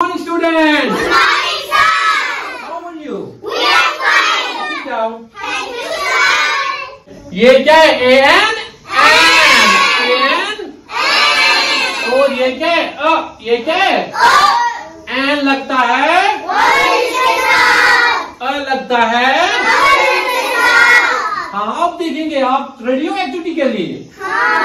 morning, students. Good morning, ये क्या है? ए एन एन एन और ये क्या है? अ ये क्या है? एन लगता है? अ लगता है? हाँ आप देखेंगे आप रेडियो एक्टिविटी के लिए?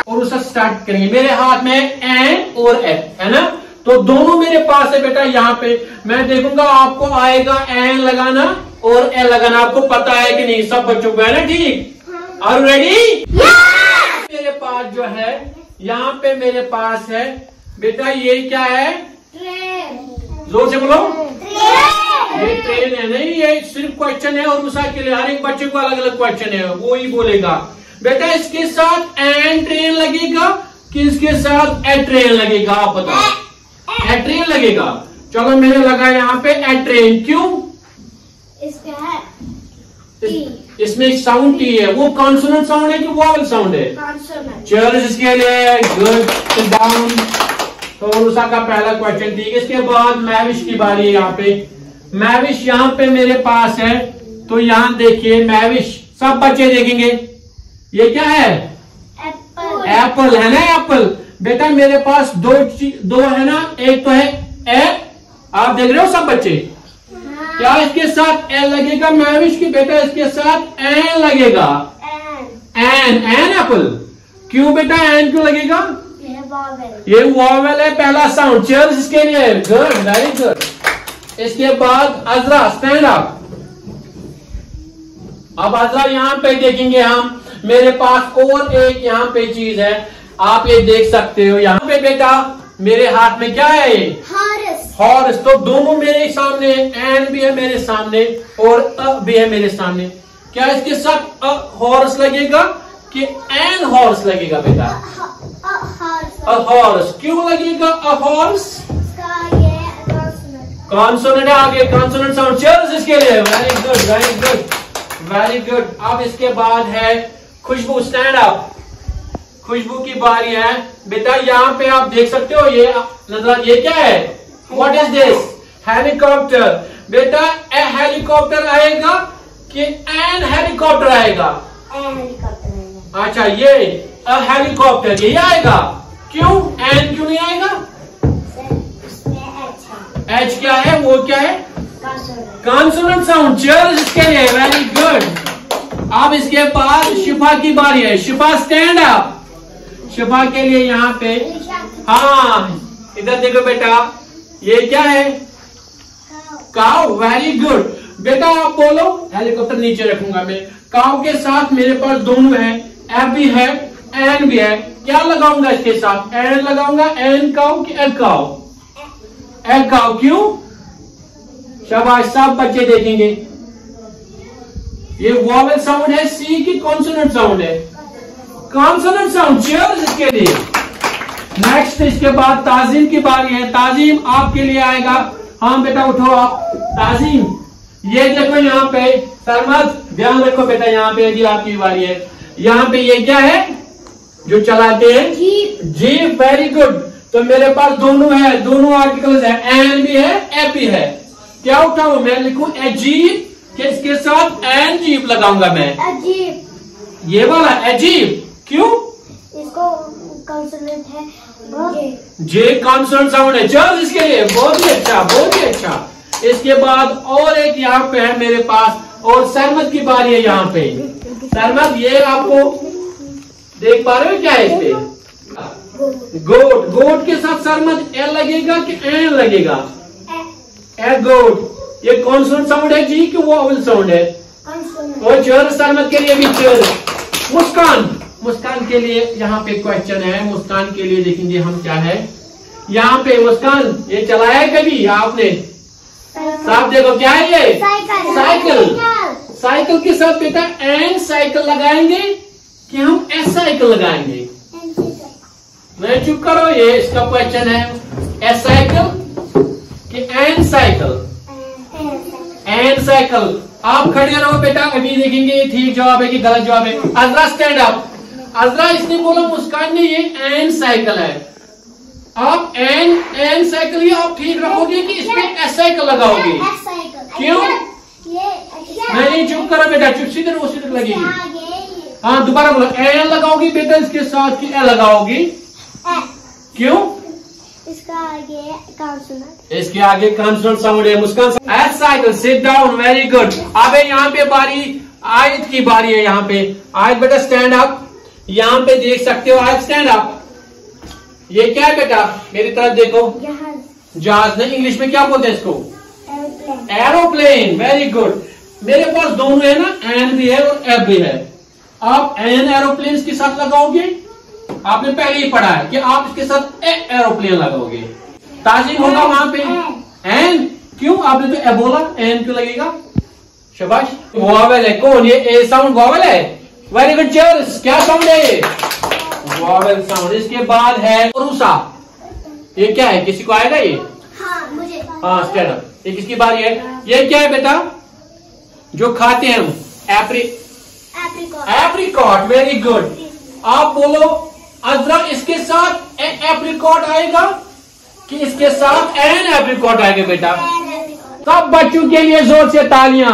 और उसे स्टार्ट करेंगे। मेरे हाथ में एन और एफ़ है ना? तो दोनों मेरे पास है बेटा यहाँ पे। मैं देखूँगा आपको आएगा एन लगाना और एल लगाना। आपको पता है कि नहीं? सब बच्चों को है ना ठीक? आर रेडी मेरे पास जो है यहाँ पे मेरे पास है बेटा ये क्या है? ज़ोर से बोलो। ये ट्रेन है नहीं ये सिर्फ़ क्वेश्चन है और मुसा के लिए हर एक बच्चे को अलग अलग क्वेश्चन है वो ही बोलेगा। बेटा इसके साथ एन ट्रेन लगेगा कि इसके साथ? ए ट्रेन लगेगा आप बताओ। ए ट्रेन लगेगा। चलो मैंने लगा यहाँ पे ए ट्रेन क्यों? इसका है इस, इसमें एक साउंड टी है। वो कॉन्सोनेंट साउंड है कि वॉवल साउंड है? चलो इसके लिए गुड डाउन तो उषा का पहला क्वेश्चन ठीक है। इसके बाद मैविश की बारी है यहाँ पे। मैविश यहाँ पे मेरे पास है। तो यहाँ देखिए मैविश सब बच्चे देखेंगे। ये क्या है? Apple. एप्पल है ना एप्पल बेटा मेरे पास दो दो है ना? एक तो है ए। आप देख रहे हो सब बच्चे? हाँ. क्या इसके साथ ए लगेगा? मैविश की बेटा इसके साथ एन लगेगा। An an apple. क्यों बेटा एन क्यों लगेगा? ये वॉवेल है पहला साउंड चेयर्स इसके लिए। गुड वेरी गुड इसके बाद अजरा स्टैंड अप अब अजरा यहाँ पे देखेंगे हम। मेरे पास और एक यहाँ पे चीज़ है। आप ये देख सकते हो यहाँ पे बेटा मेरे हाथ में क्या है ये. हॉर्स। तो दोनों मेरे सामने एन भी है मेरे सामने और अ भी है मेरे सामने। क्या इसके साथ अ हॉर्स लगेगा कि एन हॉर्स लगेगा बेटा? A horse. क्यों लगेगा अ हॉर्स? कॉन्सोनेंट है आगे। कॉन्सोनेंट साउंड चेयर्स इसके लिए। Very good very good very good अब इसके बाद है खुशबू। स्टैंड अप खुशबू की बारी है। बेटा यहाँ पे आप देख सकते हो ये नज़र ये क्या है? व्हाट इज़ दिस हेलीकॉप्टर बेटा ए हेलीकॉप्टर आएगा कि एन हेलीकॉप्टर आएगा? अच्छा ये अ हेलीकॉप्टर ये आएगा। क्यों? एन क्यों नहीं आएगा. एच क्या है? वो क्या है. कॉन्सोनेंट साउंड चेयर इसके लिए वेरी गुड अब इसके बाद शिफा की बारी है। शिफा स्टैंड अप शिफा के लिए यहाँ पे। हाँ इधर देखो बेटा, ये क्या है? काव वेरी गुड बेटा, आप बोलो। हेलीकॉप्टर नीचे रखूँगा मैं। काउ के साथ मेरे पास दोनों है। एफ़ भी है एन भी है। क्या लगाऊँगा इसके साथ? एन लगाऊँगा एन काउ की एग काव एग काव क्यों? शाबाश, सब बच्चे देखेंगे। ये वॉवल साउंड है सी की कॉन्सोनेंट साउंड है। कॉन्सोनेंट साउंड चेयर इसके लिए। नेक्स्ट इसके बाद ताजीम की बारी है। ताजीम आपके लिए आएगा। हाँ बेटा उठो आप। ताजीम ये देखो यहाँ पे सरमत ध्यान रखो बेटा यहाँ पे जी आपकी बारी है। यहाँ पे ये क्या है? जो चलाते हैं? Jeep. जीप वेरी गुड तो मेरे पास दोनों है दोनों आर्टिकल्स है। एन भी है ए भी है। क्या उठाऊ? मैं लिखू अजीब जीप कि इसके साथ? एन जीप लगाऊँगा मैं। Jeep. ये वाला जीप क्यों? इसको consonant है. जे कॉन्सोनेंट साउंड है चल इसके लिए। बहुत ही अच्छा बहुत ही अच्छा। इसके बाद और एक यहाँ पे है मेरे पास और सरमत की बारी है यहाँ पे। सरमत ये आपको देख पा रहे हो क्या है इस पे? गोट गोट के साथ सरमत ए लगेगा कि एन लगेगा? ए गोट ये कॉन्सोनेंट साउंड है जी कि वोवल साउंड है? और चर सरमत के लिए भी चर। मुस्कान। मुस्कान के लिए यहाँ पे क्वेश्चन है। मुस्कान के लिए देखेंगे हम क्या है। यहाँ पे मुस्कान ये चलाया है कभी आपने? साहब देखो क्या है ये. साइकिल साइकिल के साथ बेटा एन साइकिल लगाएँगे कि हम एस साइकिल लगाएँगे। नहीं चुप करो ये इसका क्वेश्चन है। एस साइकिल कि एन साइकिल एन साइकिल आप खड़े रहो बेटा अभी देखेंगे ठीक जवाब है कि गलत जवाब है। अजरा स्टैंड अप अजरा इसने बोला मुस्कान ने ये एन साइकिल है। आप एन एन साइकिल ही आप ठीक रखोगे कि इसमें एस साइकिल लगाओगे? क्यों? ये नहीं नहीं चुप करो बेटा चुप सीधे वो सीधे लगेगी। हाँ दोबारा बोलो एन लगाओगी बेटा इसके साथ की ए लगाओगी? क्यों? इसका आगे कॉन्सोनेंट इसके आगे कंसोनेंट साउंड है Muskan S cycle sit down very good अब यहाँ पे बारी आयत की बारी है यहाँ पे। आयत बेटा स्टैंड अप यहाँ पे देख सकते हो आज स्टैंड आप ये क्या है बेटा? मेरी तरफ़ देखो। जहाज़। नहीं इंग्लिश में क्या बोलते हैं इसको? एरोप्लेन एरोप्लेन वेरी गुड मेरे पास दोनों है ना एन भी है और एफ़ भी है। आप एन एरोप्लेन के साथ लगाओगे? आपने पहले ही पढ़ा है कि आप इसके साथ ए एरोप्लेन लगाओगे। ताजिम होगा वहाँ पे। एन क्यों? आपने तो ए बोला एन क्यों लगेगा? शबाश वॉवल है कौन ये? ए साउंड वॉवल है? वेरी गुड चेयर्स क्या साउंड है ये? वॉवल साउंड इसके बाद है रूसा ये क्या है? किसी को आएगा ये? हाँ मुझे। हाँ स्टैंड अप ये किसकी बारी है? ये क्या है बेटा? जो खाते हैं हम एप्री एप्रिकॉट वेरी गुड आप बोलो अजरा इसके साथ एप्रिकॉट आएगा कि इसके साथ एन एप्रिकॉट आएगा बेटा? सब बच्चों के लिए ज़ोर से तालियाँ।